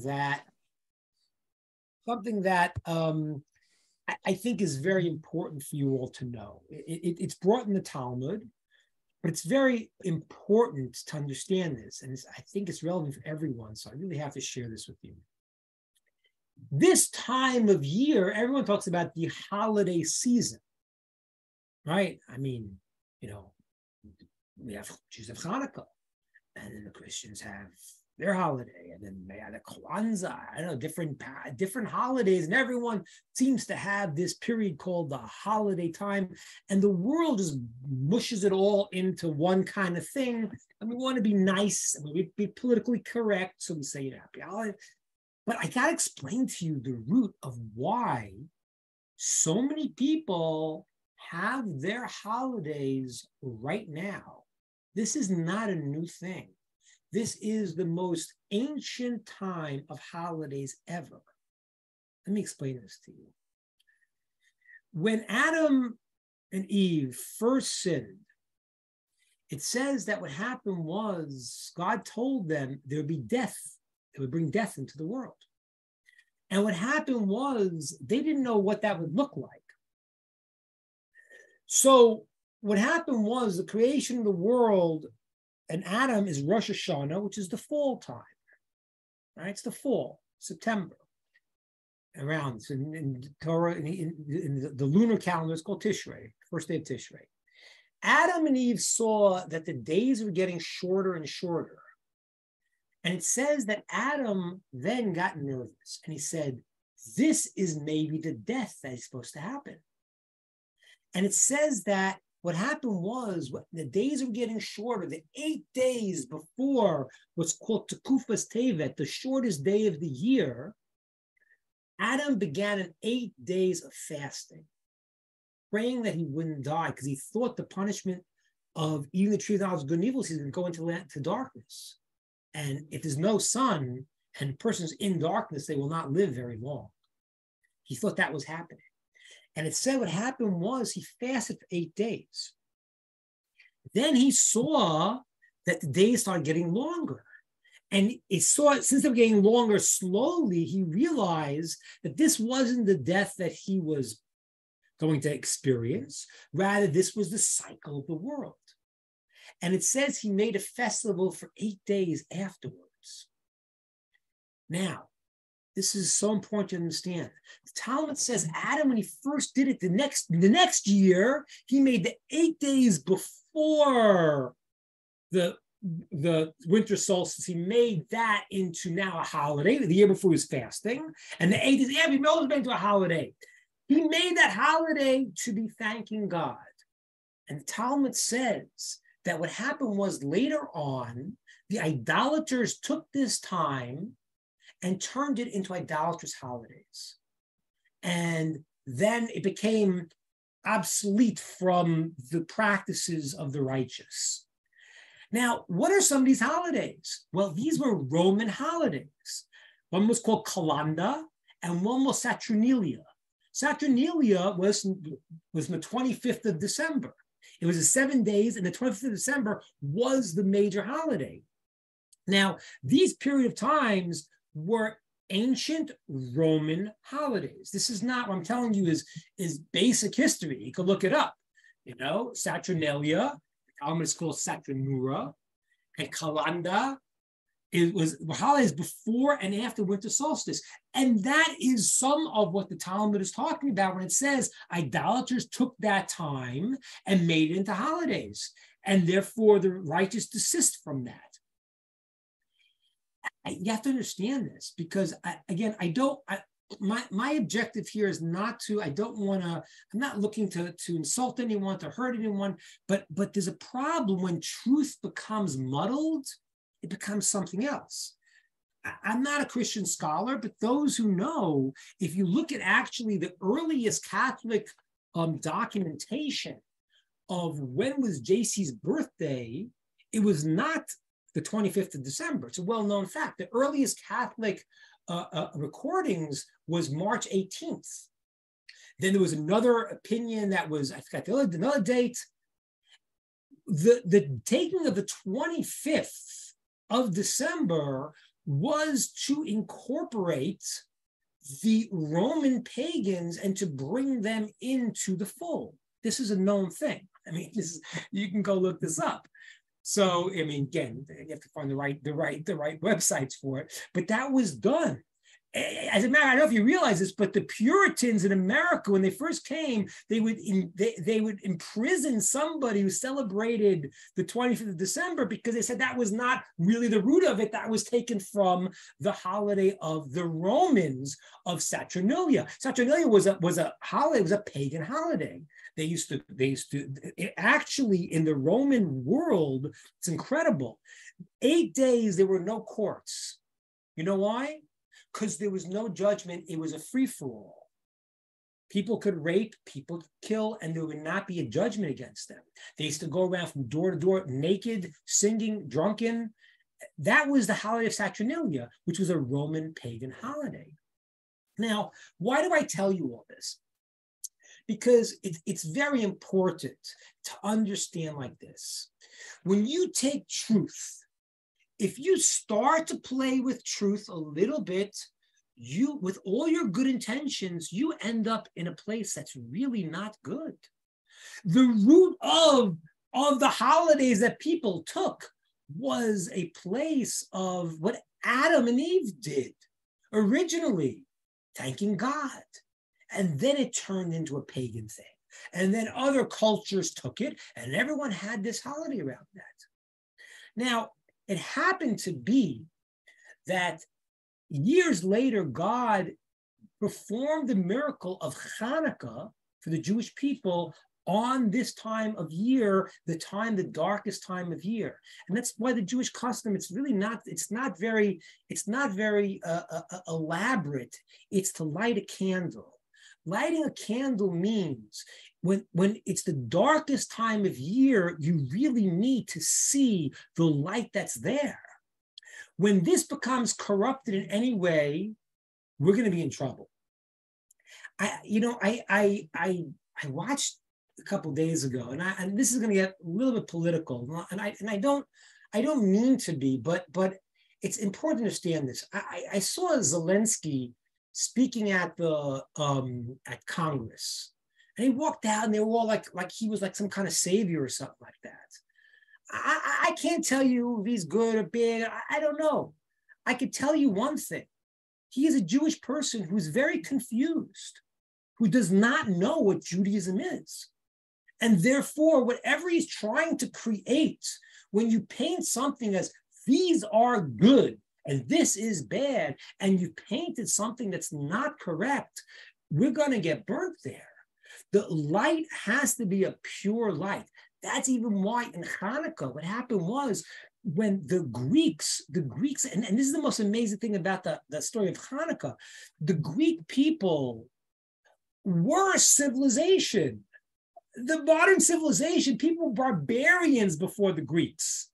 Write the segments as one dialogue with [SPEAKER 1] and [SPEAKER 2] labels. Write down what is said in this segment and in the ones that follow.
[SPEAKER 1] that something that um, I, I, think is very important for you all to know. It, it, it's brought in the Talmud, but it's very important to understand this, and I think it's relevant for everyone. So I really have to share this with you. This time of year, everyone talks about the holiday season, right? I mean, you know, we have Jews have Hanukkah, and then the Christians have their holiday, and then they had a Kwanzaa, I don't know, different different holidays, and everyone seems to have this period called the holiday time, and the world just mushes it all into one kind of thing. And we want to be nice, and we be politically correct, so we say, you know, happy holiday. But I gotta explain to you the root of why so many people have their holidays right now. This is not a new thing. This is the most ancient time of holidays ever. Let me explain this to you. When Adam and Eve first sinned, it says that what happened was God told them there would be death, it would bring death into the world. And what happened was they didn't know what that would look like. So, what happened was the creation of the world and Adam is Rosh Hashanah, which is the fall time. Right? It's the fall, September. Around in, in Torah, in, in, in the, the, lunar calendar, it's called Tishrei, first day of Tishrei. Adam and Eve saw that the days were getting shorter and shorter. And it says that Adam then got nervous and he said, This is maybe the death that is supposed to happen. And it says that what happened was the days were getting shorter. The eight days before what's called Tekufas Tevet, the shortest day of the year, Adam began an eight days of fasting, praying that he wouldn't die because he thought the punishment of eating the tree of knowledge of good and evil, he's going to go into land, to darkness. And if there's no sun and person's in darkness, they will not live very long. He thought that was happening. And it said what happened was he fasted for eight days. Then he saw that the days started getting longer. And it saw since they were getting longer slowly, he realized that this wasn't the death that he was going to experience. Rather, this was the cycle of the world. And it says he made a festival for eight days afterwards. Now, this is so important to understand. The Talmud says mm-hmm. Adam, when he first did it, the next the next year, he made the eight days before the the winter solstice. He made that into now a holiday. The year before he was fasting, and the eight days every yeah, made into a holiday. He made that holiday to be thanking God. And the Talmud says that what happened was later on, the idolaters took this time and turned it into idolatrous holidays. And then it became obsolete from the practices of the righteous. Now, what are some of these holidays? Well, these were Roman holidays. One was called Calenda, and one was Saturnalia. Saturnalia was, was the 25th of December. It was a seven days, and the 25th of December was the major holiday. Now, these period of times were ancient Roman holidays. This is not what I'm telling you is, is basic history. You can look it up. You know, Saturnalia, Talmud is called Saturnura, and Kalanda. It was holidays before and after winter solstice. And that is some of what the Talmud is talking about when it says idolaters took that time and made it into holidays. And therefore the righteous desist from that. You have to understand this because I, again, I don't. I, my my objective here is not to. I don't want to. I'm not looking to to insult anyone, to hurt anyone. But but there's a problem when truth becomes muddled. It becomes something else. I'm not a Christian scholar, but those who know, if you look at actually the earliest Catholic um, documentation of when was JC's birthday, it was not the 25th of December. It's a well-known fact. The earliest Catholic uh, uh, recordings was March 18th. Then there was another opinion that was, I forgot the other, another date. The, the taking of the 25th of December was to incorporate the Roman pagans and to bring them into the fold. This is a known thing. I mean, this is, you can go look this up. So, I mean, again, you have to find the right, the right, the right websites for it. But that was done as a matter, I don't know if you realize this, but the Puritans in America, when they first came, they would in, they, they would imprison somebody who celebrated the 25th of December because they said that was not really the root of it. That was taken from the holiday of the Romans of Saturnalia. Saturnalia was a was a holiday, was a pagan holiday. They used to they used to actually in the Roman world, it's incredible. Eight days there were no courts. You know why? because there was no judgment. It was a free for all. People could rape, people could kill, and there would not be a judgment against them. They used to go around from door to door naked, singing, drunken. That was the holiday of Saturnalia, which was a Roman pagan holiday. Now, why do I tell you all this? Because it, it's very important to understand like this. When you take truth if you start to play with truth a little bit, you, with all your good intentions, you end up in a place that's really not good. The root of, of the holidays that people took was a place of what Adam and Eve did originally, thanking God. And then it turned into a pagan thing. And then other cultures took it, and everyone had this holiday around that. Now, it happened to be that years later, God performed the miracle of Hanukkah for the Jewish people on this time of year, the time, the darkest time of year. And that's why the Jewish custom, it's really not, it's not very, it's not very uh, uh, uh elaborate. It's to light a candle. Lighting a candle means when, when it's the darkest time of year, you really need to see the light that's there. When this becomes corrupted in any way, we're going to be in trouble. I, you know, I, I, I, I watched a couple days ago, and I, and this is going to get a little bit political, and I, and I don't, I don't mean to be, but, but it's important to understand this. I, I saw Zelensky speaking at the um, at Congress, and he walked out, and they were all like, like he was like some kind of savior or something like that. I, I can't tell you if he's good or bad. I, I don't know. I could tell you one thing. He is a Jewish person who's very confused, who does not know what Judaism is. And therefore, whatever he's trying to create, when you paint something as these are good and this is bad, and you painted something that's not correct, we're going to get burnt there. The light has to be a pure light. That's even why in Hanukkah, what happened was when the Greeks, the Greeks, and, and this is the most amazing thing about the, the story of Hanukkah, the Greek people were a civilization. The modern civilization, people were barbarians before the Greeks.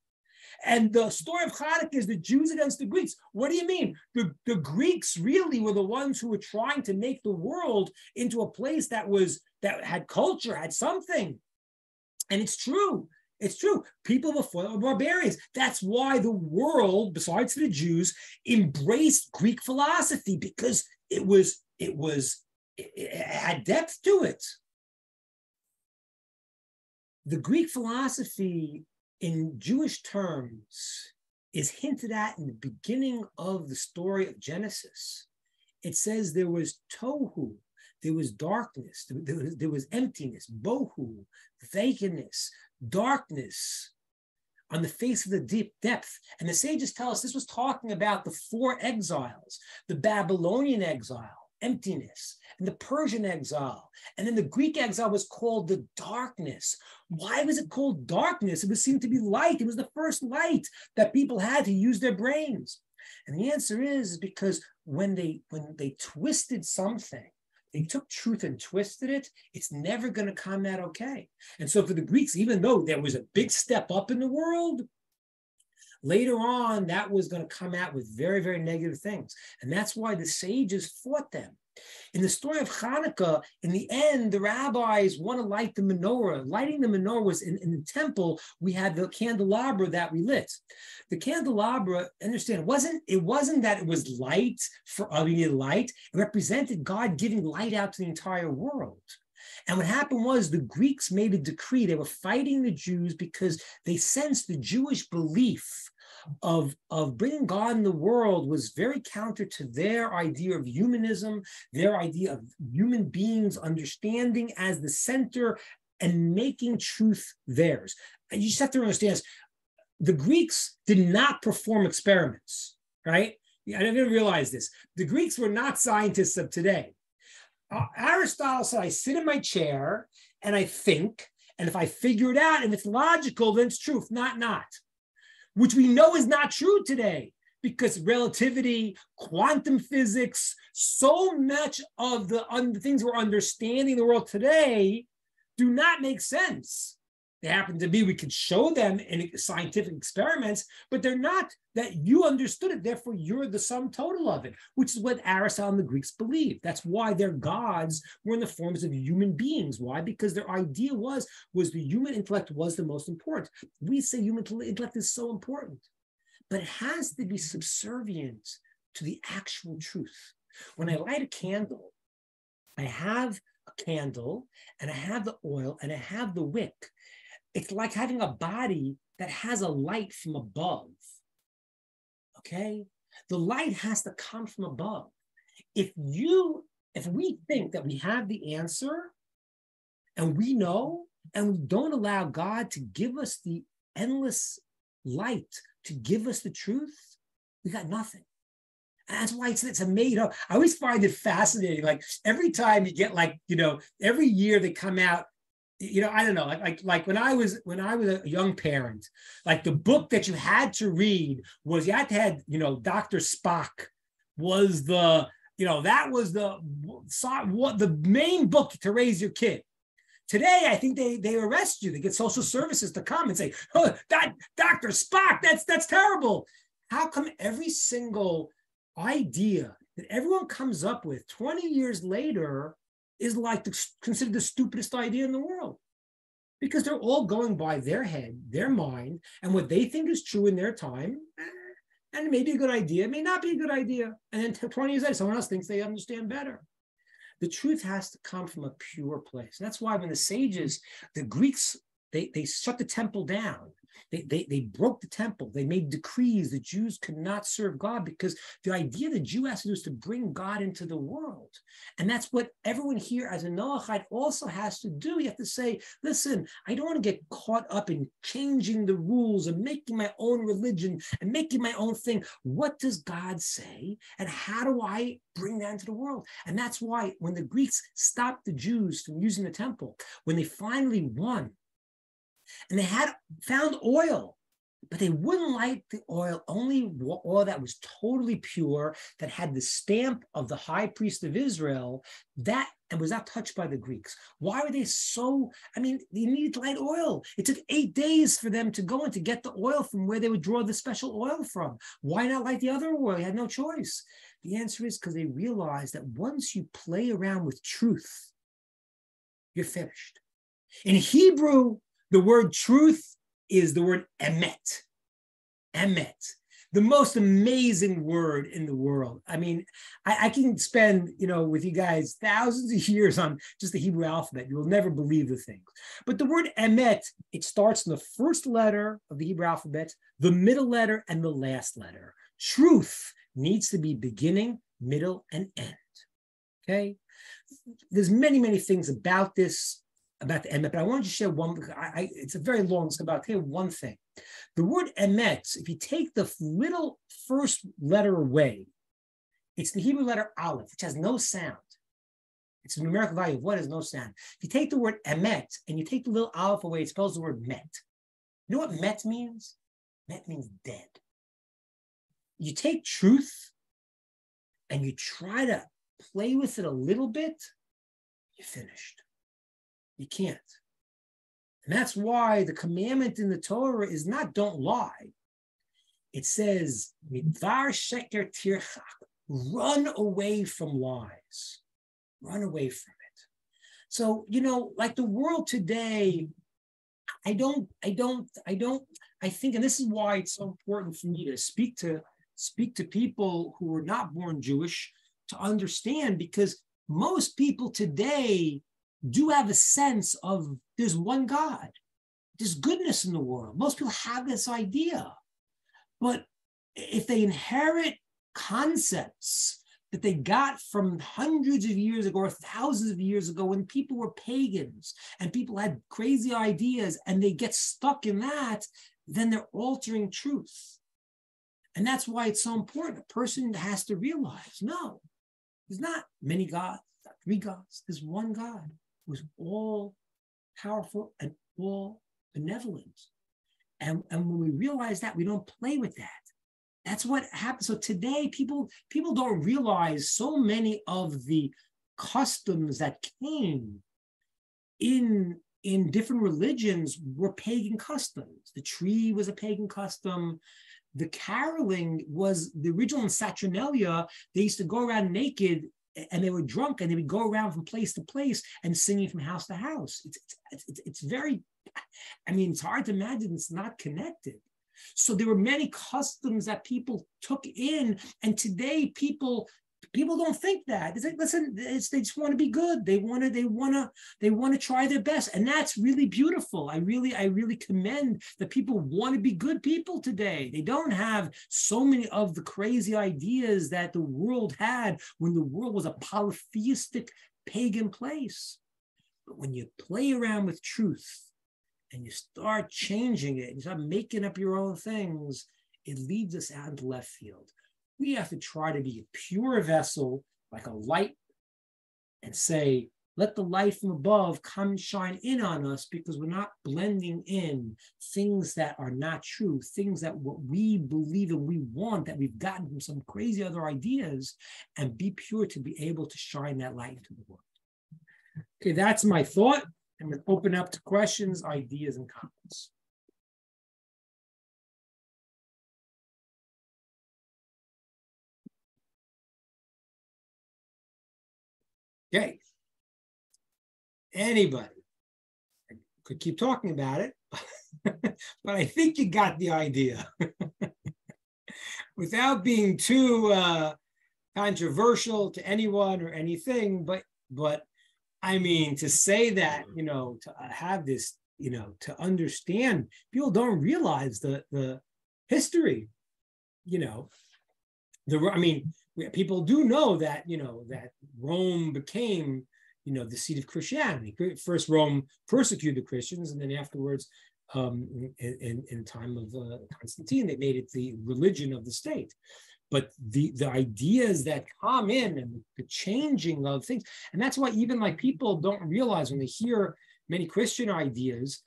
[SPEAKER 1] And the story of Hanukkah is the Jews against the Greeks. What do you mean? The, the Greeks really were the ones who were trying to make the world into a place that was that had culture, had something. And it's true. It's true. People before were barbarians. That's why the world, besides the Jews, embraced Greek philosophy because it was it was it had depth to it. The Greek philosophy in Jewish terms is hinted at in the beginning of the story of Genesis. It says there was tohu, there was darkness, there was, there was emptiness, bohu, vacantness, darkness on the face of the deep depth. And the sages tell us this was talking about the four exiles, the Babylonian exile, emptiness, and the Persian exile. And then the Greek exile was called the darkness. Why was it called darkness? It was seen to be light. It was the first light that people had to use their brains. And the answer is because when they when they twisted something, they took truth and twisted it, it's never going to come out okay. And so for the Greeks, even though there was a big step up in the world, Later on, that was going to come out with very, very negative things. And that's why the sages fought them. In the story of Hanukkah, in the end, the rabbis want to light the menorah. Lighting the menorah was in, in the temple, we had the candelabra that we lit. The candelabra, understand, it wasn't, it wasn't that it was light for uh, we needed light, it represented God giving light out to the entire world. And what happened was the Greeks made a decree. They were fighting the Jews because they sensed the Jewish belief of, of bringing God in the world was very counter to their idea of humanism, their idea of human beings understanding as the center and making truth theirs. And you just have to understand this. the Greeks did not perform experiments, right? I didn't realize this. The Greeks were not scientists of today. Aristotle said, I sit in my chair and I think, and if I figure it out, if it's logical, then it's true. If not, not which we know is not true today because relativity, quantum physics, so much of the, the things we're understanding the world today do not make sense. They happen to be, we can show them in scientific experiments, but they're not that you understood it. Therefore, you're the sum total of it, which is what Aristotle and the Greeks believed. That's why their gods were in the forms of human beings. Why? Because their idea was, was the human intellect was the most important. We say human intellect is so important, but it has to be subservient to the actual truth. When I light a candle, I have a candle and I have the oil and I have the wick it's like having a body that has a light from above. Okay? The light has to come from above. If you, if we think that we have the answer and we know, and we don't allow God to give us the endless light to give us the truth, we got nothing. And that's why it's, it's a made up. I always find it fascinating. Like every time you get like, you know, every year they come out you know, I don't know, like, like like when I was when I was a young parent, like the book that you had to read was you had to have, you know, Dr. Spock was the, you know, that was the what the main book to raise your kid. Today, I think they they arrest you. They get social services to come and say, "Oh, that Dr. Spock, that's that's terrible." How come every single idea that everyone comes up with 20 years later is like the, considered the stupidest idea in the world because they're all going by their head, their mind, and what they think is true in their time. Eh, and it may be a good idea, it may not be a good idea. And then 20 years later, someone else thinks they understand better. The truth has to come from a pure place. And that's why when the sages, the Greeks, they, they shut the temple down they, they, they broke the temple. They made decrees the Jews could not serve God because the idea the Jew has to do is to bring God into the world. And that's what everyone here as a Noahide also has to do. You have to say, listen, I don't want to get caught up in changing the rules and making my own religion and making my own thing. What does God say? And how do I bring that into the world? And that's why when the Greeks stopped the Jews from using the temple, when they finally won, and they had found oil, but they wouldn't light the oil, only oil that was totally pure, that had the stamp of the high priest of Israel, that and was not touched by the Greeks. Why were they so? I mean, they needed light oil. It took eight days for them to go and to get the oil from where they would draw the special oil from. Why not light the other oil? They had no choice. The answer is because they realized that once you play around with truth, you're finished. In Hebrew, the word truth is the word emet. Emet. The most amazing word in the world. I mean, I, I, can spend, you know, with you guys thousands of years on just the Hebrew alphabet. You will never believe the things. But the word emet, it starts in the first letter of the Hebrew alphabet, the middle letter, and the last letter. Truth needs to be beginning, middle, and end. Okay? There's many, many things about this about the emet, but I wanted to share one. I, I, it's a very long but I'll tell you one thing. The word emet, if you take the little first letter away, it's the Hebrew letter aleph, which has no sound. It's a numerical value of what has no sound. If you take the word emet and you take the little aleph away, it spells the word met. You know what met means? Met means dead. You take truth and you try to play with it a little bit, you're finished. You can't. And that's why the commandment in the Torah is not don't lie. it says, Midvar Sheker Tirchak, run away from lies, run away from it. So, you know, like the world today, I don't, I don't, I don't, I think, and this is why it's so important for me to speak to speak to people who are not born Jewish to understand because most people today do have a sense of there's one God, there's goodness in the world. Most people have this idea. But if they inherit concepts that they got from hundreds of years ago or thousands of years ago when people were pagans and people had crazy ideas and they get stuck in that, then they're altering truth. And that's why it's so important. A person has to realize no, there's not many gods, not three gods. There's one God who's all powerful and all benevolent. And, and when we realize that, we don't play with that. That's what happens. So today, people people don't realize so many of the customs that came in in different religions were pagan customs. The tree was a pagan custom. The caroling was the original in Saturnalia. They used to go around naked and they were drunk and they would go around from place to place and singing from house to house. It's, it's, it's, it's very, I mean, it's hard to imagine it's not connected. So there were many customs that people took in, and today people people don't think that. It's like, listen, it's, they just want to be good. They want to, they want to, they want to try their best. And that's really beautiful. I really, I really commend that people want to be good people today. They don't have so many of the crazy ideas that the world had when the world was a polytheistic pagan place. But when you play around with truth and you start changing it, and you start making up your own things, it leads us out into left field. We have to try to be a pure vessel, like a light, and say, let the light from above come shine in on us because we're not blending in things that are not true, things that what we believe and we want that we've gotten from some crazy other ideas, and be pure to be able to shine that light into the world. Okay, that's my thought. I'm going to open up to questions, ideas, and comments. Okay. Anybody I could keep talking about it, but I think you got the idea. Without being too uh, controversial to anyone or anything, but but I mean to say that you know to have this you know to understand people don't realize the the history, you know. The I mean people do know that you know that Rome became you know the seat of Christianity. First, Rome persecuted the Christians, and then afterwards, um, in, in, in time of uh, Constantine, they made it the religion of the state. But the the ideas that come in and the changing of things, and that's why even like people don't realize when they hear many Christian ideas,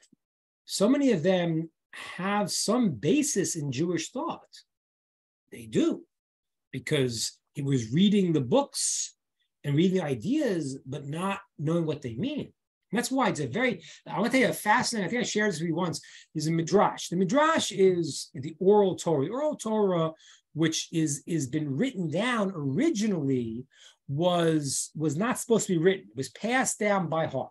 [SPEAKER 1] so many of them have some basis in Jewish thought. They do, because it was reading the books and reading ideas, but not knowing what they mean. And that's why it's a very, I want to tell you a fascinating, I think I shared this with you once, is a midrash. The midrash is the oral Torah. The oral Torah, which is is been written down originally, was was not supposed to be written. It was passed down by heart.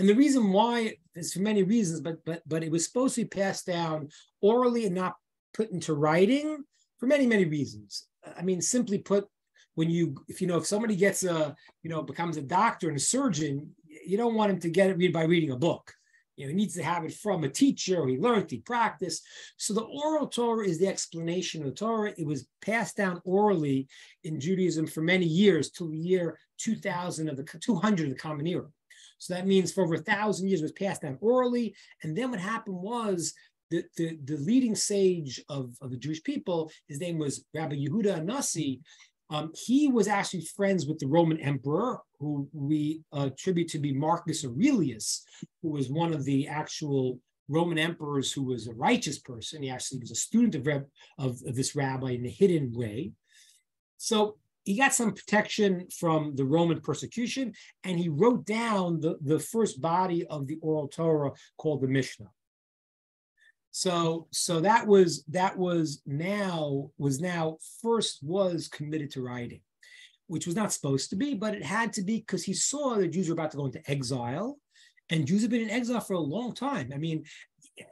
[SPEAKER 1] And the reason why is for many reasons, but but but it was supposed to be passed down orally and not put into writing for many, many reasons. I mean, simply put, when you, if you know, if somebody gets a, you know, becomes a doctor and a surgeon, you don't want him to get it read by reading a book. You know, he needs to have it from a teacher. He learned, he practiced. So the oral Torah is the explanation of the Torah. It was passed down orally in Judaism for many years till the year 2000 of the 200 of the Common Era. So that means for over a thousand years it was passed down orally. And then what happened was the, the, the leading sage of, of the Jewish people, his name was Rabbi Yehuda HaNasi. Um, he was actually friends with the Roman emperor, who we uh, attribute to be Marcus Aurelius, who was one of the actual Roman emperors who was a righteous person. He actually was a student of, of, of this rabbi in a hidden way. So he got some protection from the Roman persecution, and he wrote down the, the first body of the oral Torah called the Mishnah. So so that was that was now was now first was committed to writing, which was not supposed to be, but it had to be because he saw the Jews were about to go into exile, and Jews have been in exile for a long time. I mean,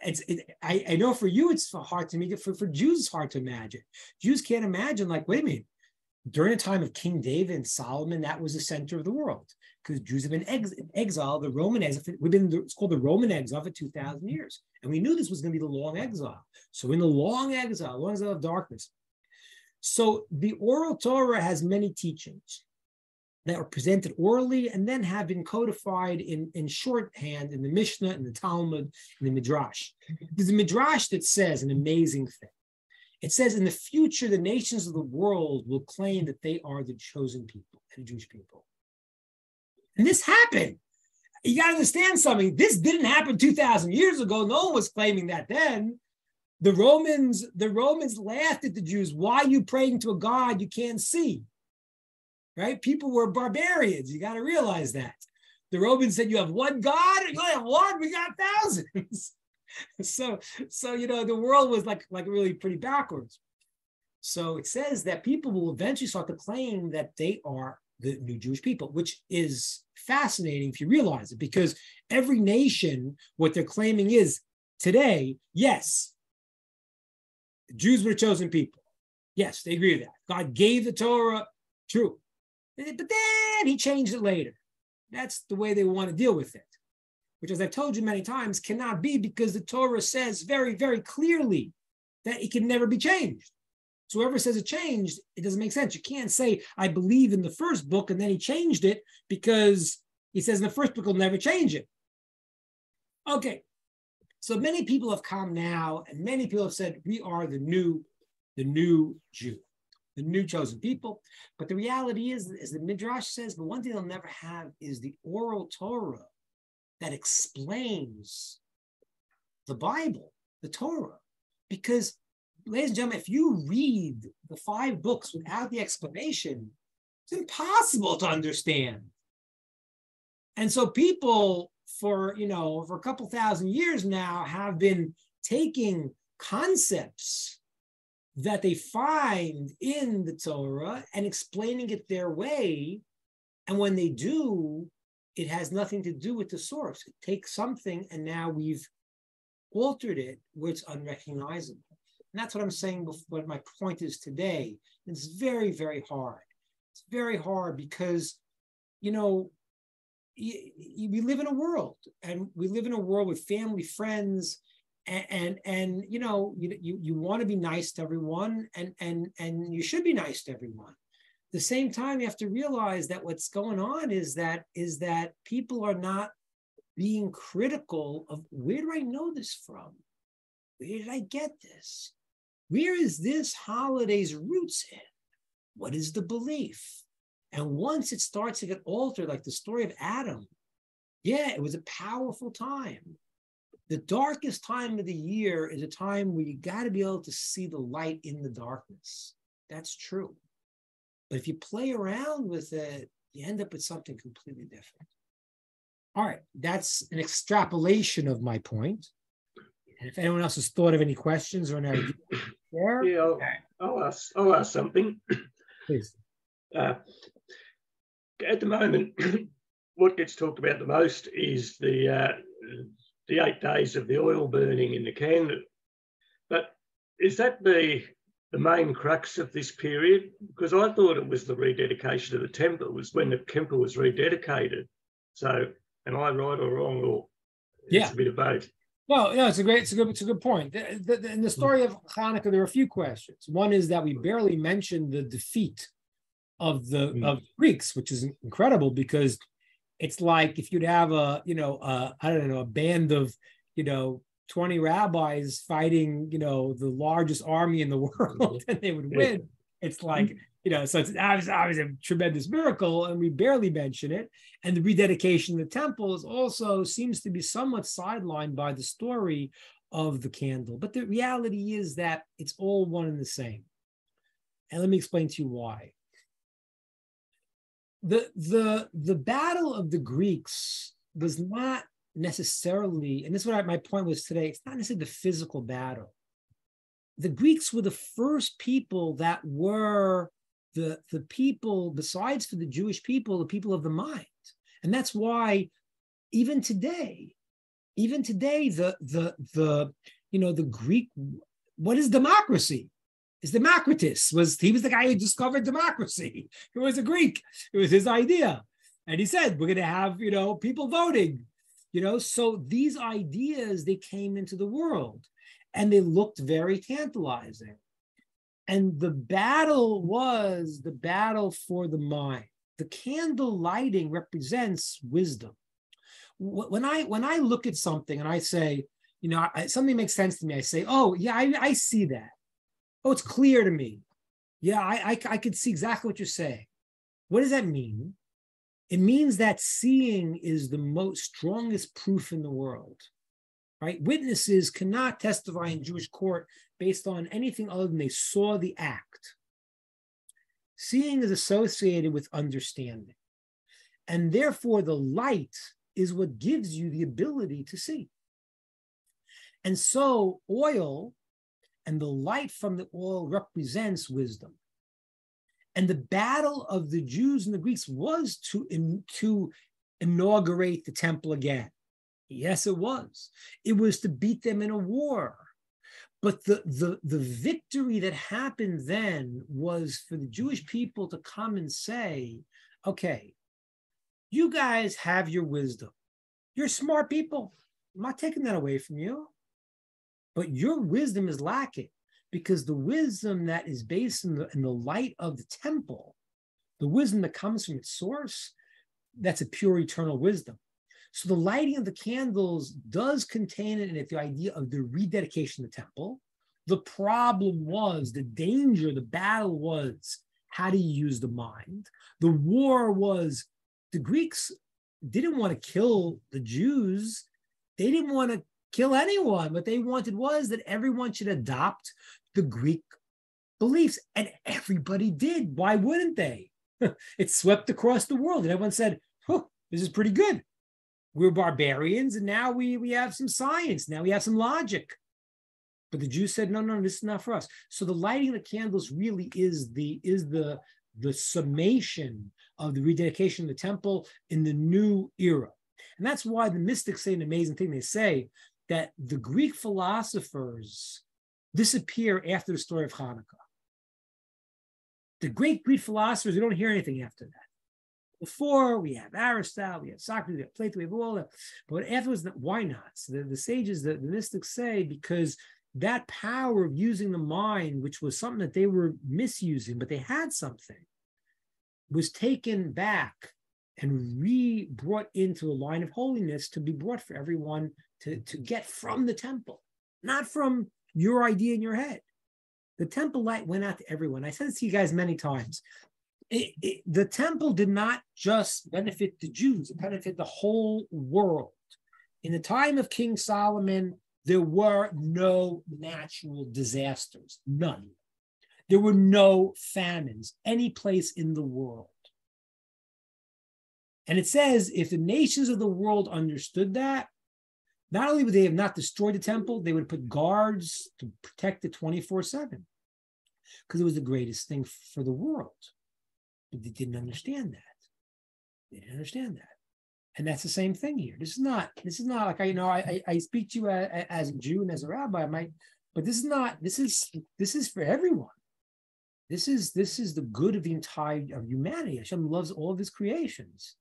[SPEAKER 1] it's it, I, I know for you it's hard to it for, for Jews it's hard to imagine. Jews can't imagine like wait a minute during the time of King David and Solomon that was the center of the world because Jews have been ex- exile, the Roman exile. We've been it's called the Roman exile for two thousand mm-hmm. years, and we knew this was going to be the long exile. So in the long exile, long exile of darkness. So the oral Torah has many teachings that are presented orally and then have been codified in, in shorthand in the Mishnah, in the Talmud, in the Midrash. Mm-hmm. There's a Midrash that says an amazing thing. It says in the future, the nations of the world will claim that they are the chosen people, the Jewish people. And this happened. You got to understand something. This didn't happen 2,000 years ago. No one was claiming that then. The Romans, the Romans laughed at the Jews. Why are you praying to a God you can't see? Right? People were barbarians. You got to realize that. The Romans said, You have one God, and you have one, we got thousands. so, so you know, the world was like, like really pretty backwards. So it says that people will eventually start to claim that they are the new Jewish people, which is fascinating if you realize it, because every nation, what they're claiming is today, yes, Jews were chosen people. Yes, they agree with that. God gave the Torah, true. Eh, but then he changed it later. That's the way they want to deal with it, which, as I've told you many times, cannot be because the Torah says very, very clearly that it can never be changed. So whoever says it changed, it doesn't make sense. You can't say, I believe in the first book and then he changed it because he says in the first book he'll never change it. Okay. So many people have come now, and many people have said, we are the new, the new Jew, the new chosen people. But the reality is, as the Midrash says, the one thing they'll never have is the oral Torah that explains the Bible, the Torah. Because ladies and gentlemen, if you read the five books without the explanation, it's impossible to understand. And so people for, you know, for a couple thousand years now have been taking concepts that they find in the Torah and explaining it their way. And when they do, it has nothing to do with the source. It takes something and now we've altered it where it's unrecognizable. And that's what I'm saying, what my point is today. It's very, very hard. It's very hard because, you know, we live in a world and we live in a world with family, friends, and, and, and you know, you, you, you want to be nice to everyone and, and, and you should be nice to everyone. At the same time, you have to realize that what's going on is that, is that people are not being critical of where do I know this from? Where did I get this? Where is this holiday's roots in? What is the belief? And once it starts to get altered, like the story of Adam, yeah, it was a powerful time. The darkest time of the year is a time where you got to be able to see the light in the darkness. That's true. But if you play around with it, you end up with something completely different. All right, that's an extrapolation of my point. And if anyone else has thought of any questions or an idea?
[SPEAKER 2] Yeah, I'll, I'll, ask, I'll ask something.
[SPEAKER 1] Please.
[SPEAKER 2] Uh, at the moment, what gets talked about the most is the uh, the eight days of the oil burning in the candle. But is that the the main crux of this period? Because I thought it was the rededication of the temple, was when the temple was rededicated. So, am I right or wrong, or
[SPEAKER 1] yeah.
[SPEAKER 2] it's a bit of both?
[SPEAKER 1] Well, yeah, it's a great, it's a good, it's a good point. The, the, in the story of Hanukkah, there are a few questions. One is that we barely mentioned the defeat of the mm. of Greeks, which is incredible because it's like if you'd have a, you know, uh, I don't know, a band of, you know, 20 rabbis fighting, you know, the largest army in the world, and they would win. It's like you know, so it's obviously, obviously a tremendous miracle, and we barely mention it. And the rededication of the temple is also seems to be somewhat sidelined by the story of the candle. But the reality is that it's all one and the same. And let me explain to you why. The, the, the battle of the Greeks was not necessarily, and this is what I, my point was today, it's not necessarily the physical battle. The Greeks were the first people that were the, the people, besides for the Jewish people, the people of the mind. And that's why even today, even today, the the the you know the Greek, what is democracy? Is Democritus was he was the guy who discovered democracy. He was a Greek. It was his idea, and he said we're going to have you know people voting. You know, so these ideas they came into the world, and they looked very tantalizing. And the battle was the battle for the mind. The candle lighting represents wisdom. When I when I look at something and I say, you know, I, something makes sense to me, I say, oh yeah, I, I see that. Oh, it's clear to me. Yeah, I, I I could see exactly what you're saying. What does that mean? It means that seeing is the most strongest proof in the world right? Witnesses cannot testify in Jewish court based on anything other than they saw the act. Seeing is associated with understanding. And therefore, the light is what gives you the ability to see. And so, oil and the light from the oil represents wisdom. And the battle of the Jews and the Greeks was to, in, to inaugurate the temple again. Yes, it was. It was to beat them in a war. But the, the, the victory that happened then was for the Jewish people to come and say, okay, you guys have your wisdom. You're smart people. I'm not taking that away from you. But your wisdom is lacking because the wisdom that is based in the, in the light of the temple, the wisdom that comes from its source, that's a pure eternal wisdom. So the lighting of the candles does contain in it the idea of the rededication of the temple. The problem was the danger, the battle was how do you use the mind? The war was the Greeks didn't want to kill the Jews. They didn't want to kill anyone. What they wanted was that everyone should adopt the Greek beliefs. And everybody did. Why wouldn't they? it swept across the world. And everyone said, oh, this is pretty good we're barbarians and now we we have some science. Now we have some logic. But the jews said no no this is not for us. So the lighting of the candles really is the is the the summation of the rededication of the temple in the new era. And that's why the mystics say an amazing thing. They say that the greek philosophers disappear after the story of hanukkah. The great greek philosophers we don't hear anything after that before, we have Aristotle, we have Socrates, we have Plato, we have all that. But afterwards, why not? So the, the sages, the, the mystics say, because that power of using the mind, which was something that they were misusing, but they had something, was taken back and re brought into a line of holiness to be brought for everyone to, to get from the temple, not from your idea in your head. The temple light went out to everyone. I said this to you guys many times the temple did not just benefit the Jews, it benefited the whole world. In the time of King Solomon, there were no natural disasters, none. There were no famines any place in the world. And it says if the nations of the world understood that, not only would they have not destroyed the temple, they would put guards to protect it 24 7 because it was the greatest thing for the world but they didn't understand that. They didn't understand that. And that's the same thing here. This is not, this is not like I, you know, I, I speak to you as a Jew and as a rabbi, I might, but this is not, this is, this is for everyone. This is, this is the good of the entire of humanity. Hashem loves all of his creations.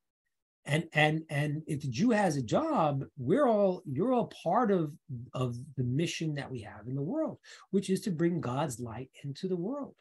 [SPEAKER 1] And, and, and if the Jew has a job, we're all, you're all part of, of the mission that we have in the world, which is to bring God's light into the world.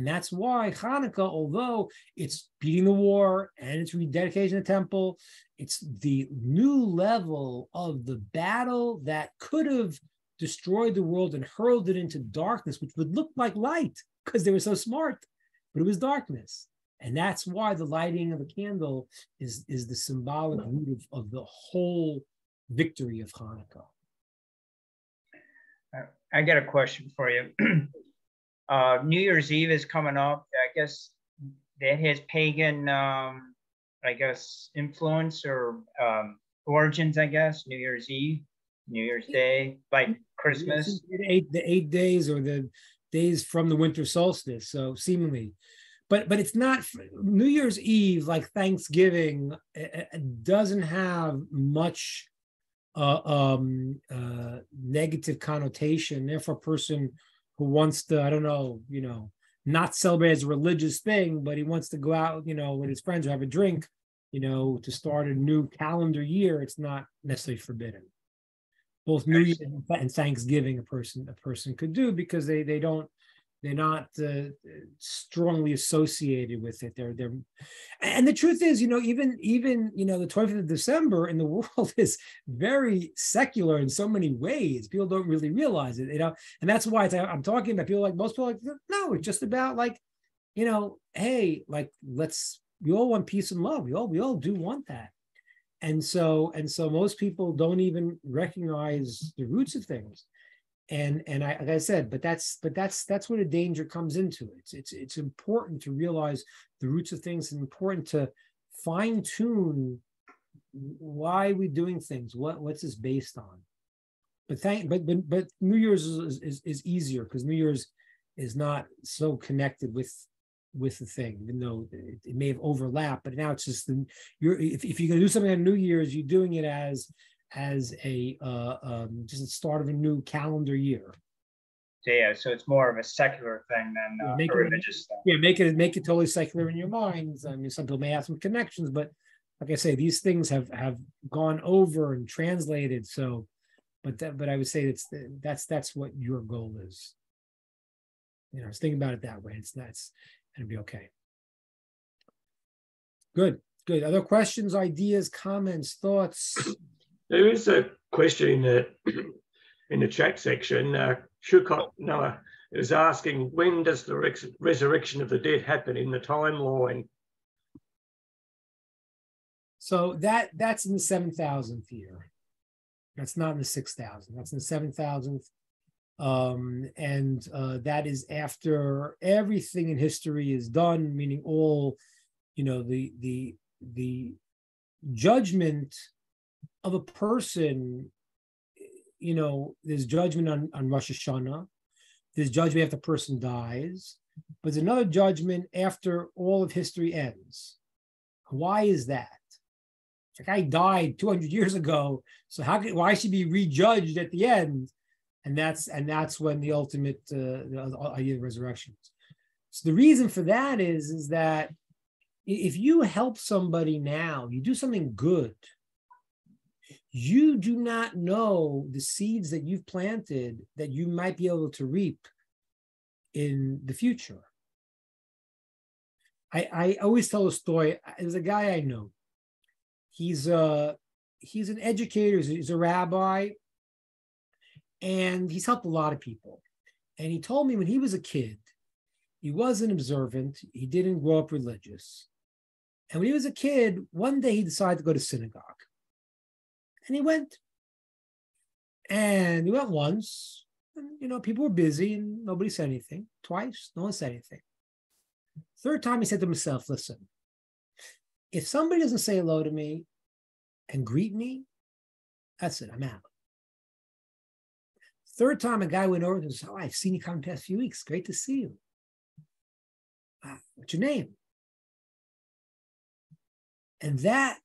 [SPEAKER 1] And that's why Hanukkah, although it's beating the war and it's rededication of the temple, it's the new level of the battle that could have destroyed the world and hurled it into darkness, which would look like light because they were so smart, but it was darkness. And that's why the lighting of the candle is, is the symbolic root of, of the whole victory of Hanukkah.
[SPEAKER 3] Uh, I got a question for you. Uh, New Year's Eve is coming up. I guess that has pagan, um, I guess, influence or um, origins, I guess, New Year's Eve, New Year's Day, like Christmas.
[SPEAKER 1] The eight, the eight days or the days from the winter solstice. So seemingly, but but it's not New Year's Eve like Thanksgiving. It, it doesn't have much uh, um, uh, negative connotation. Therefore, a person who wants to, I don't know, you know, not celebrate as a religious thing, but he wants to go out, you know, with his friends or have a drink, you know, to start a new calendar year, it's not necessarily forbidden. Both New Year and Thanksgiving, a person a person could do because they they don't they're not uh, strongly associated with it. They're they're, and the truth is, you know, even even you know, the 25th of December in the world is very secular in so many ways. People don't really realize it, you know, and that's why I'm talking about people like most people like no, it's just about like, you know, hey, like let's we all want peace and love. We all we all do want that. And so and so most people don't even recognize the roots of things and and I, like I said, but that's but that's that's where the danger comes into it. It's it's it's important to realize the roots of things. It's important to fine tune why are we doing things. What what's this based on? But thank but but, but New Year's is is, is easier because New Year's is not so connected with with the thing, even though it, it may have overlapped. But now it's just the you're if, if you're going to do something on New Year's, you're doing it as as a uh, um, just the start of a new calendar year.
[SPEAKER 3] So yeah, so it's more of a secular thing than uh, a religious thing.
[SPEAKER 1] Yeah, make it make it totally secular in your minds. I mean, some people may have some connections, but like I say, these things have have gone over and translated. So, but that, but I would say that's that's that's what your goal is. You know, I was thinking about it that way. It's that's it'll be okay. Good, good. Other questions, ideas, comments, thoughts?
[SPEAKER 2] There is a question in the in the chat section. Uh, Shukot Noah is asking, when does the res resurrection of the dead happen in the timeline?
[SPEAKER 1] So that that's in the seven thousandth year. That's not in the six thousand. That's in the seven thousandth, um, and uh, that is after everything in history is done, meaning all, you know, the the the judgment of a person, you know, there's judgment on, on Rosh Hashanah, there's judgment after the person dies, but there's another judgment after all of history ends. Why is that? The guy died 200 years ago, so how could, why should be rejudged at the end? And that's and that's when the ultimate uh, the idea of resurrection. So the reason for that is is that if you help somebody now, you do something good, you do not know the seeds that you've planted that you might be able to reap in the future. I, I always tell a story. There's a guy I know. He's a he's an educator. He's a rabbi, and he's helped a lot of people. And he told me when he was a kid, he wasn't observant. He didn't grow up religious. And when he was a kid, one day he decided to go to synagogue. And he went. And he went once. And, you know, people were busy and nobody said anything. Twice, no one said anything. Third time, he said to himself, listen, if somebody doesn't say hello to me and greet me, that's it, I'm out. Third time, a guy went over and said, Oh, I've seen you come past few weeks. Great to see you. Uh, what's your name? And that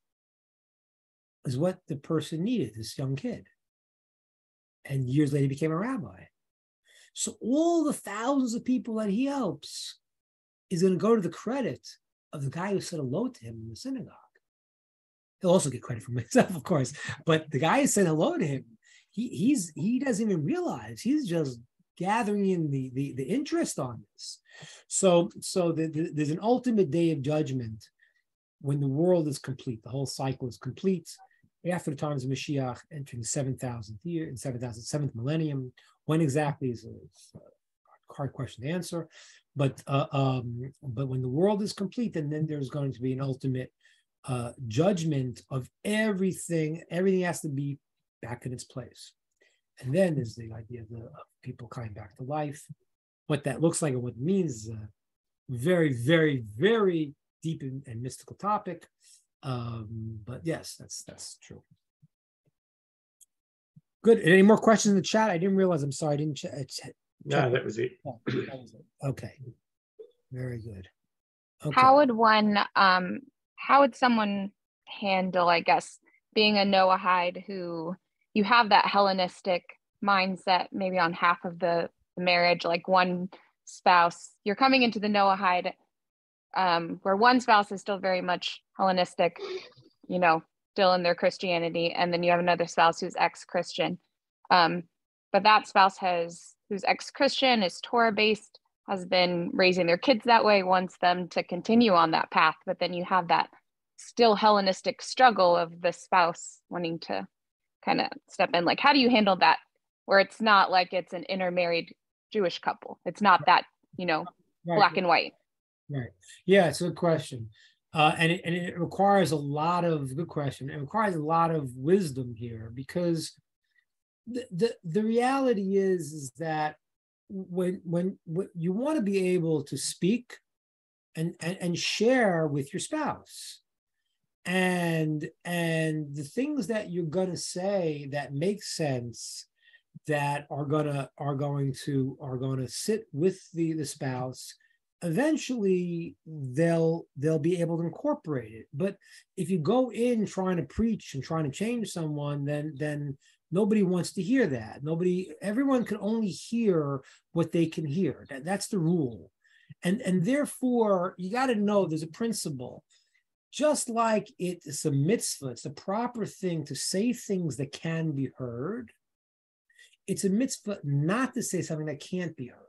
[SPEAKER 1] is what the person needed, this young kid. And years later, he became a rabbi. So all the thousands of people that he helps is going to go to the credit of the guy who said hello to him in the synagogue. He'll also get credit for himself, of course. But the guy who said hello to him, he he's he doesn't even realize he's just gathering in the the, the interest on this. So so the, the, there's an ultimate day of judgment when the world is complete, the whole cycle is complete after the times of Mashiach, entering the 7,000th year, in 7,000, seventh millennium. When exactly is a, hard question to answer. But uh, um, but when the world is complete, then, then there's going to be an ultimate uh, judgment of everything. Everything has to be back in its place. And then there's the idea of, the, of people coming back to life. What that looks like and what it means is a very, very, very deep and, and mystical topic. Um, but yes, that's that's true. Good. Any more questions in the chat? I didn't realize. I'm sorry. I didn't. Ch- ch-
[SPEAKER 2] No, that was it.
[SPEAKER 1] oh, that was it. Okay. Very good. Okay.
[SPEAKER 4] How would one, um, how would someone handle, I guess, being a Noahide who you have that Hellenistic mindset, maybe on half of the, the marriage, like one spouse, you're coming into the Noahide um, where one spouse is still very much Hellenistic, you know, still in their Christianity, and then you have another spouse who's ex-Christian. Um, but that spouse has who's ex-Christian, is Torah based, has been raising their kids that way, wants them to continue on that path. But then you have that still Hellenistic struggle of the spouse wanting to kind of step in. Like, how do you handle that? Where it's not like it's an intermarried Jewish couple. It's not that, you know,
[SPEAKER 1] Right.
[SPEAKER 4] black and white.
[SPEAKER 1] Right. Yeah, it's a good question. Uh, and, it, and it requires a lot of good question. It requires a lot of wisdom here because the, the, the reality is, is that when, when, when you want to be able to speak and, and, and share with your spouse and and the things that you're going to say that make sense that are going to are going to are going to sit with the the spouse eventually they'll they'll be able to incorporate it. But if you go in trying to preach and trying to change someone then then nobody wants to hear that. Nobody everyone can only hear what they can hear. That, that's the rule. And and therefore you got to know there's a principle. Just like it's a mitzvah it's the proper thing to say things that can be heard. It's a mitzvah not to say something that can't be heard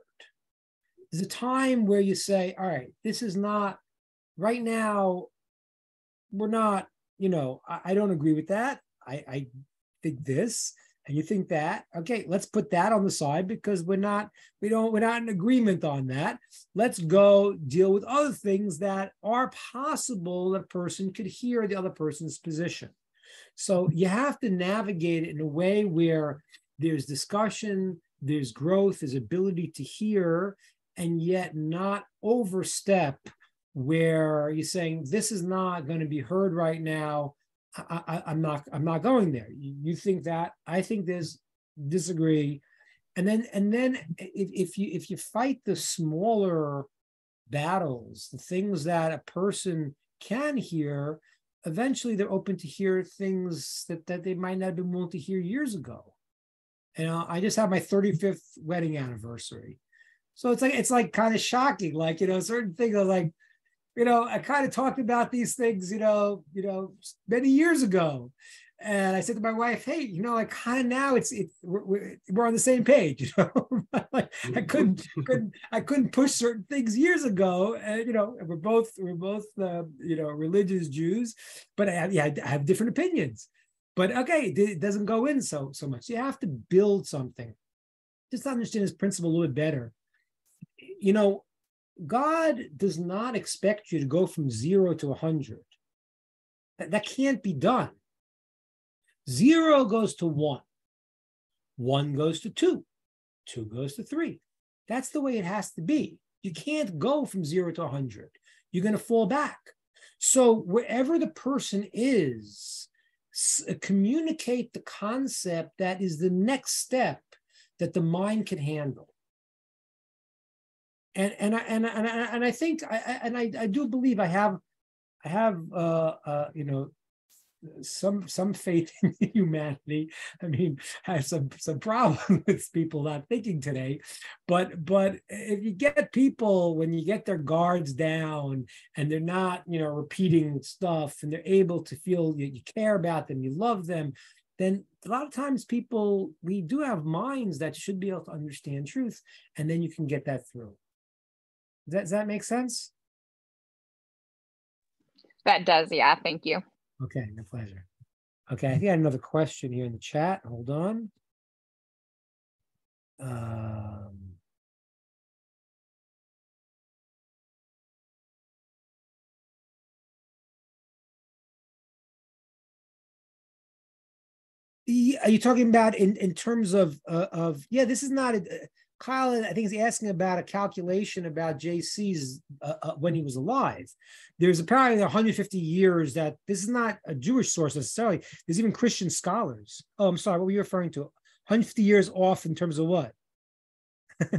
[SPEAKER 1] there's a time where you say, all right, this is not right now, we're not, you know, I, I don't agree with that. I, I think this and you think that. Okay, let's put that on the side because we're not, we don't, we're not in agreement on that. Let's go deal with other things that are possible that a person could hear the other person's position. So you have to navigate it in a way where there's discussion, there's growth, there's ability to hear, and yet not overstep where you're saying this is not going to be heard right now. I, am not. I'm not going there. You, think that? I think there's disagree, and then and then if, if you if you fight the smaller battles, the things that a person can hear, eventually they're open to hear things that that they might not have been willing to hear years ago. And uh, I just had my 35th wedding anniversary. So it's like it's like kind of shocking, like you know, certain things are like, you know, I kind of talked about these things, you know, you know, many years ago, and I said to my wife, "Hey, you know, like kind of now it's it's we're, we're on the same page." You know, like I couldn't couldn't I couldn't push certain things years ago, and you know, we're both we're both uh, you know religious Jews, but I have, yeah I have different opinions. But okay, it doesn't go in so so much. You have to build something. Just understand this principle a little bit better you know, God does not expect you to go from zero to 100. That, that can't be done. Zero goes to one, one goes to two, two goes to three. That's the way it has to be. You can't go from zero to 100. You're going to fall back. So, wherever the person is, communicate the concept that is the next step that the mind can handle and and I and and I, and I think I and I, I do believe I have I have uh, uh, you know some some faith in humanity. I mean, I have some some problem with people not thinking today, but but if you get people when you get their guards down and they're not you know repeating stuff and they're able to feel you, you care about them, you love them, then a lot of times people we do have minds that should be able to understand truth, and then you can get that through. Does that, does that make sense?
[SPEAKER 4] That does, yeah. Thank you.
[SPEAKER 1] Okay, my pleasure. Okay, I think I had another question here in the chat. Hold on. Um, are you talking about in, in terms of uh, of yeah this is not a, Kyle, I think he's asking about a calculation about JC's uh, uh, when he was alive. There's apparently 150 years that this is not a Jewish source necessarily. There's even Christian scholars. Oh, I'm sorry. What were you referring to? 150 years off in terms of what?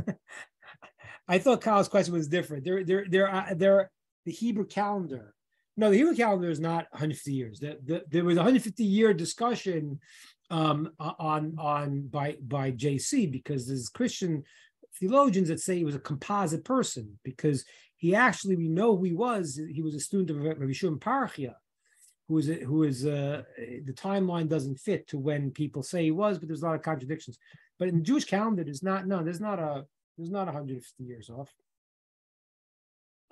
[SPEAKER 1] I thought Kyle's question was different. There, there, there, uh, there. The Hebrew calendar. No, the Hebrew calendar is not 150 years. The, the, there was a 150 year discussion um, on on by by JC because there's Christian theologians that say he was a composite person because he actually we know who he was. He was a student of Rabbi Shimon Parchia, who is who is uh, the timeline doesn't fit to when people say he was, but there's a lot of contradictions. But in the Jewish calendar, there's not no, there's not a there's not 150 years off.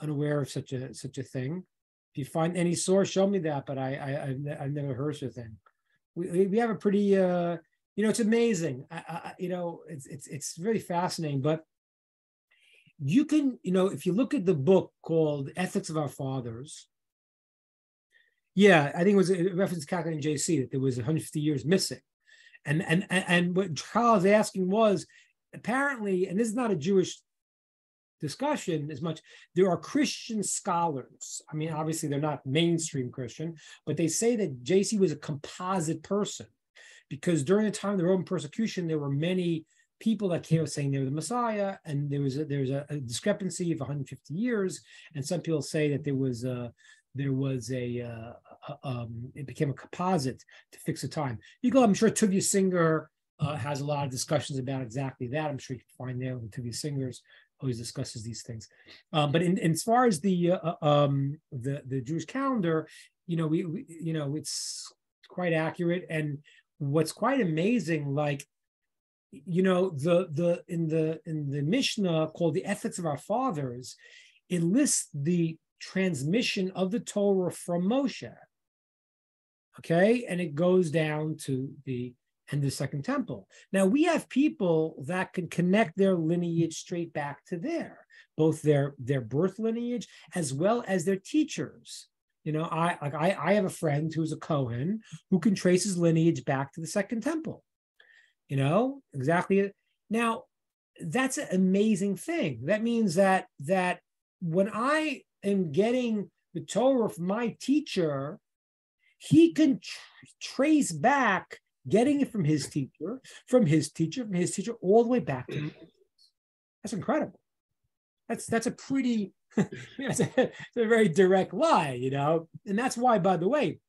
[SPEAKER 1] Unaware of such a such a thing. If you find any source, show me that. But I, I I've, I've never heard such a thing. We we have a pretty uh, you know it's amazing. I, I, you know it's it's it's really fascinating. But you can you know if you look at the book called Ethics of Our Fathers. Yeah, I think it was a reference to Catholic and JC that there was 150 years missing. And, and and what Charles asking was apparently, and this is not a Jewish discussion as much, there are Christian scholars. I mean, obviously they're not mainstream Christian, but they say that JC was a composite person because during the time of the Roman persecution, there were many people that came saying they were the Messiah, and there was a, there was a, a discrepancy of 150 years, and some people say that there was a there was a, uh, um, it became a composite to fix the time. You go, I'm sure Tovia Singer uh, has a lot of discussions about exactly that. I'm sure you can find there when Tovia Singers always discusses these things. Um, but in, in, as far as the uh, uh, um, the the Jewish calendar, you know, we, we, you know it's quite accurate, and what's quite amazing, like you know, the the in the in the Mishnah called the Ethics of Our Fathers, it lists the transmission of the Torah from Moshe. Okay, and it goes down to the and the second temple. Now we have people that can connect their lineage straight back to there, both their their birth lineage as well as their teachers. You know, I like I, I have a friend who's a Cohen who can trace his lineage back to the second temple. You know, exactly. Now, that's an amazing thing. That means that that when I am getting the Torah from my teacher, he can tr- trace back getting it from his teacher, from his teacher, from his teacher, all the way back to mm. That's incredible. That's that's a pretty, it's, a, it's a very direct lie, you know. And that's why, by the way,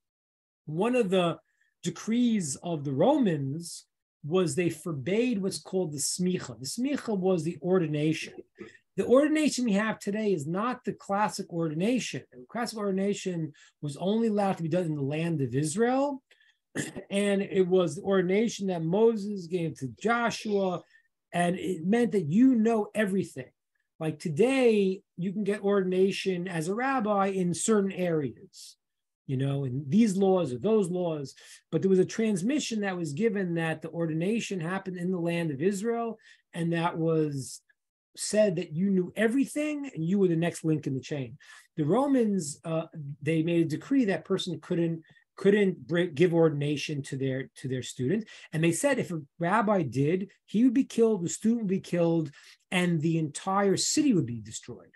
[SPEAKER 1] one of the decrees of the Romans was they forbade what's called the smicha. The smicha was the ordination. The ordination we have today is not the classic ordination. The classic ordination was only allowed to be done in the land of Israel and it was the ordination that Moses gave to Joshua, and it meant that you know everything. Like today, you can get ordination as a rabbi in certain areas, you know, in these laws or those laws. But there was a transmission that was given that the ordination happened in the land of Israel, and that was said that you knew everything and you were the next link in the chain. The Romans, uh, they made a decree that person couldn't couldn't give ordination to their to their students. And they said if a rabbi did he would be killed the student would be killed and the entire city would be destroyed.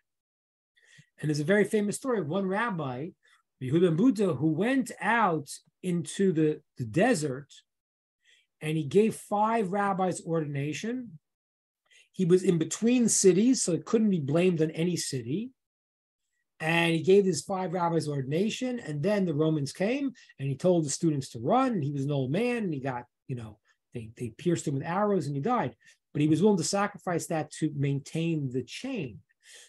[SPEAKER 1] And there's a very famous story of one rabbi Yehuda ben Bava who went out into the, the desert and he gave five rabbis ordination. He was in between cities so it couldn't be blamed on any city and he gave his five rabbis ordination and then the romans came and he told the students to run and he was an old man and he got you know they, they pierced him with arrows and he died. But he was willing to sacrifice that to maintain the chain.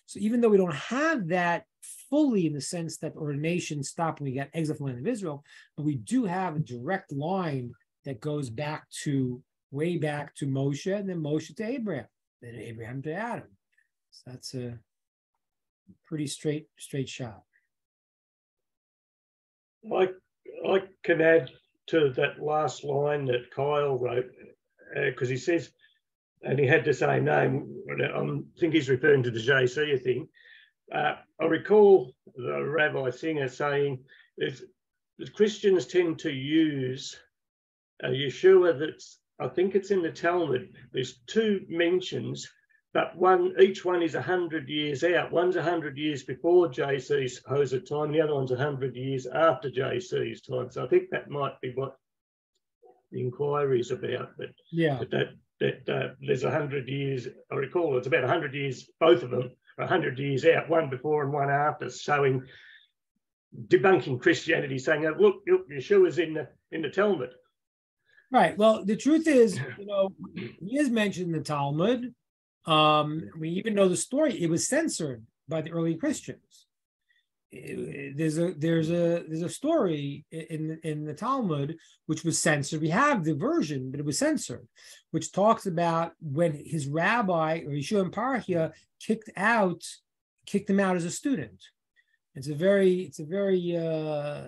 [SPEAKER 1] So even though we don't have that fully in the sense that ordination stopped when we got exiled from the land of israel but we do have a direct line that goes back to way back to moshe and then moshe to abraham then abraham to adam. So that's a pretty straight straight shot.
[SPEAKER 2] I I can add to that last line that Kyle wrote because uh, he says, and he had the same name. I think he's referring to the JC thing. Uh, I recall the Rabbi Singer saying that Christians tend to use a Yeshua that's I think it's in the Talmud. There's two mentions but one each one is 100 years out. One's 100 years before JC's Hoser time, the other one's 100 years after JC's time. So I think that might be what the inquiry is about. But,
[SPEAKER 1] Yeah.
[SPEAKER 2] but that that uh, there's a hundred years. I recall it's about a hundred years. Both of them a hundred years out, one before and one after, showing debunking Christianity, saying, oh, "Look, look, Yeshua's in the in the Talmud."
[SPEAKER 1] Right. Well, the truth is, you know, he is mentioned in the Talmud. Um, we even know the story. It was censored by the early Christians. It- there's a there's a there's a story in in the Talmud which was censored. We have the version, but it was censored, which talks about when his rabbi or Yeshua Parahia kicked out kicked him out as a student. It's a very it's a very uh,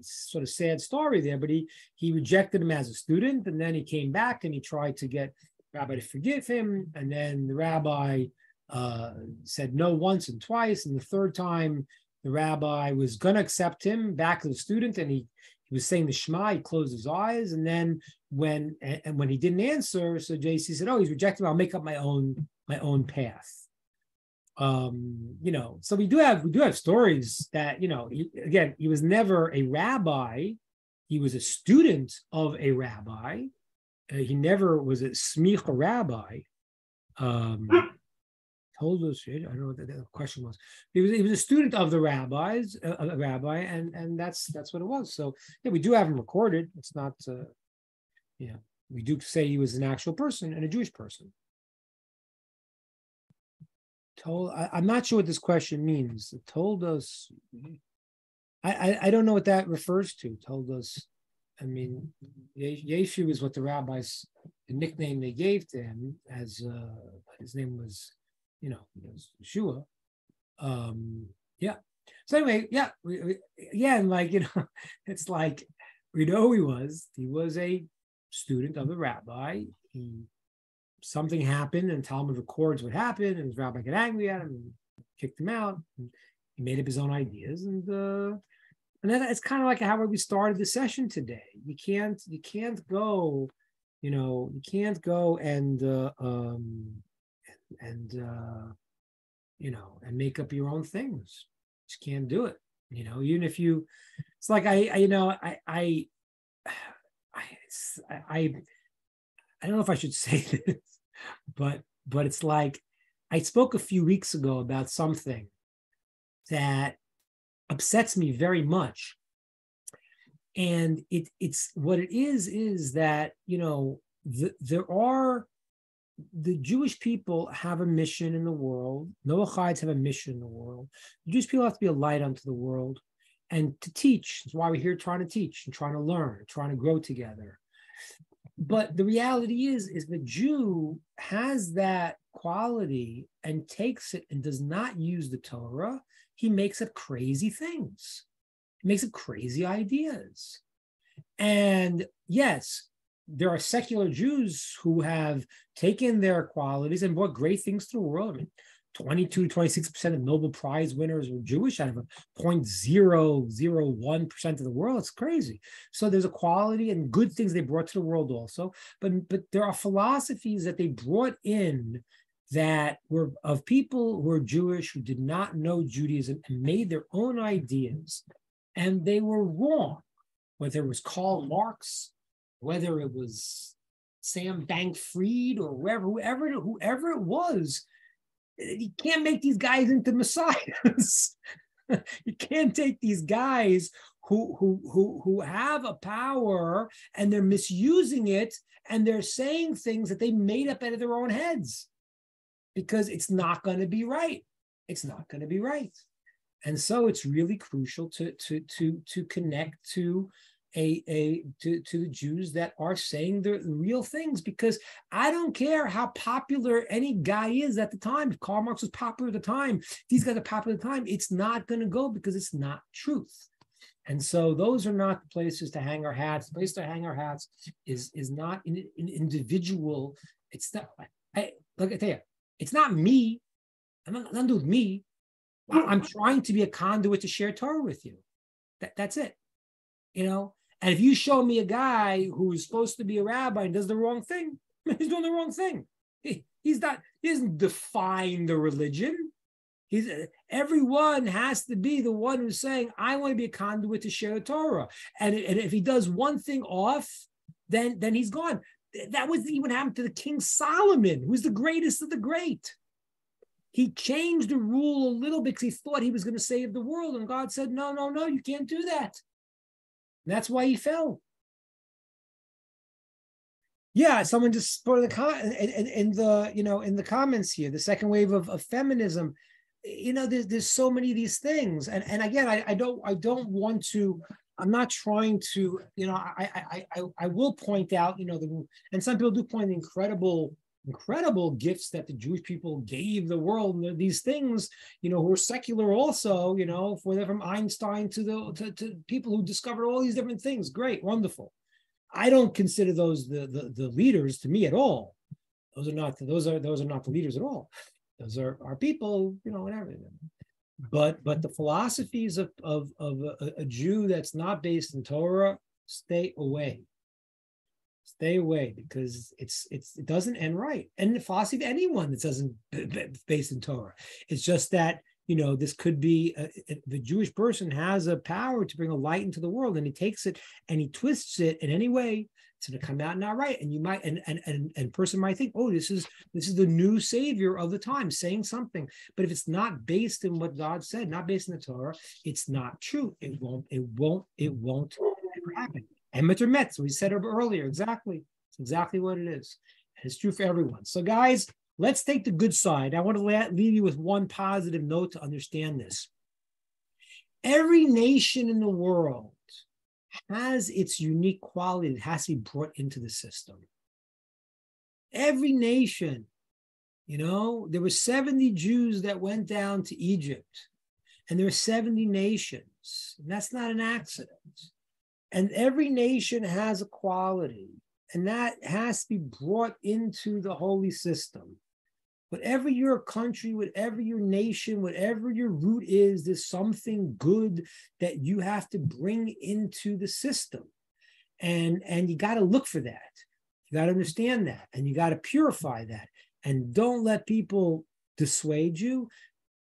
[SPEAKER 1] sort of sad story there, but he he rejected him as a student, and then he came back and he tried to get rabbi to forgive him, and then the rabbi uh, said no once and twice, and the third time the rabbi was going to accept him back as a student, and he he was saying the Shema, he closed his eyes, and then when and when he didn't answer, so JC said, "Oh, he's rejected. I'll make up my own my own path." Um, you know, so we do have we do have stories that you know, he, again, he was never a rabbi, he was a student of a rabbi. Uh, he never was a smich rabbi. Um, told us, I don't know what the, question was. He was he was a student of the rabbis, uh, of a rabbi, and and that's that's what it was. So yeah, we do have him recorded. It's not, uh, yeah, we do say he was an actual person and a Jewish person. Told, I, I'm not sure what this question means. It told us, I, I I don't know what that refers to. Told us, I mean, Ye- Yeshu is what the rabbis the nickname they gave to him as uh, his name was, you know, was Yeshua. Um, yeah. So anyway, yeah, we, we, again, like you know, it's like we know he was. He was a student of the rabbi. He something happened, and Talmud records what happened, and his rabbi got angry at him and kicked him out. And he made up his own ideas, and uh, and then it's kind of like how we started the session today. You can't you can't go, you know, you can't go and uh, um, and uh, you know and make up your own things. Just can't do it. You know, even if you, it's like I, I you know, I I. I I don't know if I should say this, but but it's like I spoke a few weeks ago about something that upsets me very much. And it it's what it is is that you know the, there are the Jewish people have a mission in the world. Noachides have a mission in the world. The Jewish people have to be a light unto the world and to teach. That's why we're here trying to teach and trying to learn, trying to grow together but the reality is is the jew has that quality and takes it and does not use the torah he makes up crazy things. He makes up crazy ideas. And yes there are secular jews who have taken their qualities and brought great things to the world. I mean, 22 26% of nobel prize winners are jewish out of a 0.001% of the world. It's crazy. So there's a quality and good things they brought to the world also. But but there are philosophies that they brought in that were of people who were jewish who did not know judaism and made their own ideas and they were wrong whether it was karl hmm. marx whether it was sam bankfried or whoever whoever whoever it was eh, you can't make these guys into messiahs. you can't take these guys who who who who have a power and they're misusing it and they're saying things that they made up out of their own heads because it's not going to be right. It's not going to be right. And so it's really crucial to to to to connect to a, a to, to the Jews that are saying the real things because I don't care how popular any guy is at the time. If Karl Marx was popular at the time, these guys are popular at the time, it's not going to go because it's not truth. And so those are not the places to hang our hats. The place to hang our hats is, is not in an individual. It's not, I, look, I tell you, it's not me. I'm not, nothing to do with me. I'm trying to be a conduit to share Torah with you. That, that's it. You know, and if you show me a guy who is supposed to be a rabbi and does the wrong thing, he's doing the wrong thing. He, he's not, he doesn't define the religion. He's everyone has to be the one who's saying, I want to be a conduit to share the Torah. And, and if he does one thing off, then then he's gone. That was even happened to the King Solomon, who's the greatest of the great. He changed the rule a little bit because he thought he was going to save the world, and God said, "No, no, no, you can't do that." And that's why he fell. Yeah, someone just put in the con in, in, in, the you know in the comments here, the second wave of, of feminism. You know, there's there's so many of these things, and and again, I, I don't I don't want to. I'm not trying to, you know, I I I I will point out, you know, the and some people do point the incredible incredible gifts that the Jewish people gave the world. And these things, you know, who are secular also, you know, for from Einstein to the to, to people who discovered all these different things. Great, wonderful. I don't consider those the, the, the leaders to me at all. Those are not those are those are not the leaders at all. Those are our people, you know, whatever. But but the philosophies of of, of a, a Jew that's not based in Torah, stay away. Stay away because it's it's it doesn't end right. And the philosophy of anyone that doesn't based in Torah. It's just that you know this could be a, a, the jewish person has a power to bring a light into the world and he takes it and he twists it in any way it's going to come out not right. And you might and and and, and person might think oh this is this is the new savior of the time saying something. But if it's not based in what god said not based in the torah it's not true. It won't it won't it won't ever happen. Emet or met we said earlier exactly it's exactly what it is. And it's true for everyone. So guys Let's take the good side. I want to leave you with one positive note to understand this. Every nation in the world has its unique quality that has to be brought into the system. Every nation, you know, there were 70 Jews that went down to Egypt, and there are 70 nations. And that's not an accident. And every nation has a quality, and that has to be brought into the holy system whatever your country, whatever your nation, whatever your root is, there's something good that you have to bring into the system. And, and you got to look for that. You got to understand that and you got to purify that. And don't let people dissuade you.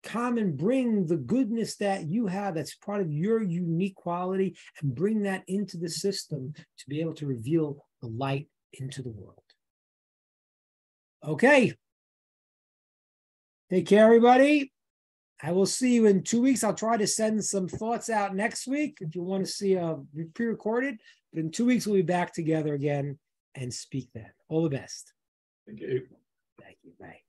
[SPEAKER 1] Come and bring the goodness that you have that's part of your unique quality and bring that into the system to be able to reveal the light into the world. Okay, Take care, everybody. I will see you in two weeks. I'll try to send some thoughts out next week if you want to see um, a pre-recorded. But in two weeks, we'll be back together again and speak then. All the best.
[SPEAKER 2] Thank you.
[SPEAKER 1] Thank you. Bye.